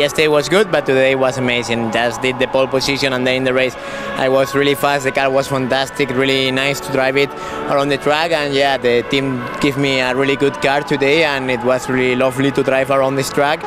yesterday was good, but today was amazing. Just did the pole position and then in the race I was really fast. The car was fantastic, really nice to drive it around the track. And yeah, the team gave me a really good car today, and it was really lovely to drive around this track.